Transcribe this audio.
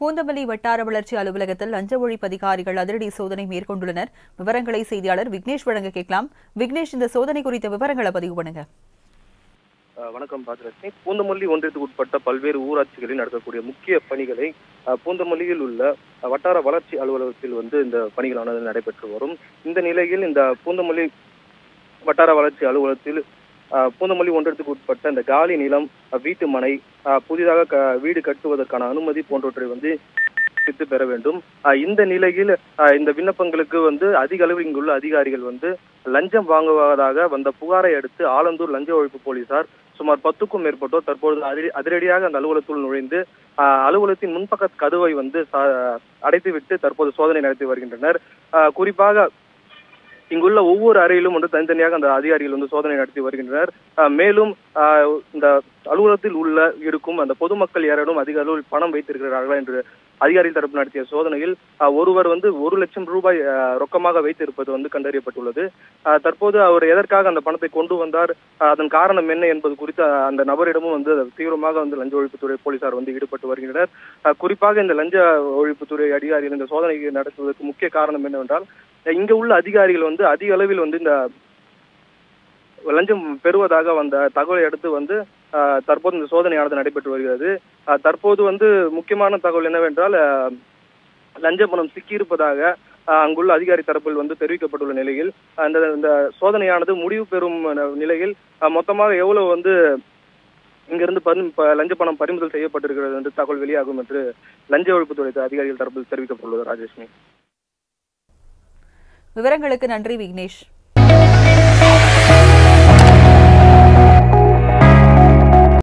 பூந்தமல்லி வட்டார வளர்ச்சி அலுவலகத்தில் லஞ்ச ஒழிப்பு அதிகாரிகள் அதிரடி சோதனை மேற்கொண்டுள்ளனர். விவரங்களை செய்தியாளர் விக்னேஷ் வழங்க கேட்கலாம். விக்னேஷ் இந்த சோதனை குறித்த விவரங்களை பதிவு பண்ணுங்க. வணக்கம் பாஜலட்சுமி பூந்தமல்லி ஒன்றியத்துக்கு உட்பட்ட பல்வேறு ஊராட்சிகளில் நடக்கக்கூடிய முக்கிய பணிகளை பூந்தமல்லியில் உள்ள வட்டார வளர்ச்சி அலுவலகத்தில் வந்து இந்த பணிகளானது நடைபெற்று வரும். இந்த நிலையில் இந்த பூந்தமல்லி வட்டார வளர்ச்சி அலுவலகத்தில் பூந்தமல்லி ஒன்றத்துக்கு உட்பட்ட இந்த காலி நிலம் வீட்டு மனை புதிதாக க- வீடு கட்டுவதற்கான அனுமதி போன்றவற்றை வந்து பெற்று பெற வேண்டும். இந்த நிலையில் இந்த விண்ணப்பங்களுக்கு வந்து அதிக அளவில் இங்குள்ள அதிகாரிகள் வந்து லஞ்சம் வாங்குவதாக வந்த புகாரை அடுத்து ஆலந்தூர் லஞ்ச ஒழிப்பு போலீசார் சுமார் பத்துக்கும் மேற்பட்டோர் தற்பொழுது அதிரடியாக அந்த அலுவலகத்துள் நுழைந்து அலுவலகத்தின் முன்பக்க கதவை வந்து சா- அடைத்துவிட்டு தற்போது சோதனை நடத்தி வருகின்றனர். குறிப்பாக இங்குள்ள ஒவ்வொரு அறையிலும் வந்து தனித்தனியாக அந்த அதிகாரிகள் வந்து சோதனை நடத்தி வருகின்றனர். மேலும் ஆஹ், இந்த அலுவலகத்தில் உள்ள இருக்கும் அந்த பொதுமக்கள் யாரிடம் அதிக அளவில் பணம் வைத்திருக்கிறார்களா என்று அதிகாரிகள் தரப்பு நடத்திய சோதனையில் ஒருவர் வந்து ஒரு லட்சம் ரூபாய் ரொக்கமாக வைத்திருப்பது வந்து கண்டறியப்பட்டுள்ளது. தற்போது அவர் எதற்காக அந்த பணத்தை கொண்டு வந்தார் அதன் காரணம் என்ன என்பது குறித்து அந்த நபரிடமும் வந்து தீவிரமாக வந்து லஞ்ச ஒழிப்புத்துறை போலீசார் வந்து ஈடுபட்டு வருகின்றனர். குறிப்பாக இந்த லஞ்ச ஒழிப்புத்துறை அதிகாரிகள் இந்த சோதனை நடத்துவதற்கு முக்கிய காரணம் என்னவென்றால் இங்க உள்ள அதிகாரிகள் வந்து அதிக அளவில் வந்து இந்த லஞ்சம் பெறுவதாக வந்த தகவலை அடுத்து வந்து தற்போது இந்த சோதனையானது நடைபெற்று வருகிறது. தற்போது வந்து முக்கியமான தகவல் என்னவென்றால் லஞ்ச பணம் சிக்கியிருப்பதாக அங்குள்ள அதிகாரி தரப்பில் வந்து தெரிவிக்கப்பட்டுள்ள நிலையில் அந்த இந்த சோதனையானது முடிவு பெறும் நிலையில் மொத்தமாக எவ்வளவு வந்து இங்கிருந்து பரி லஞ்ச பணம் பறிமுதல் செய்யப்பட்டிருக்கிறது என்று தகவல் வெளியாகும் என்று லஞ்ச ஒழிப்புத்துறை அதிகாரிகள் தரப்பில் தெரிவிக்கப்பட்டுள்ளது ராஜலட்சுமி விவரங்களுக்கு நன்றி விக்னேஷ்.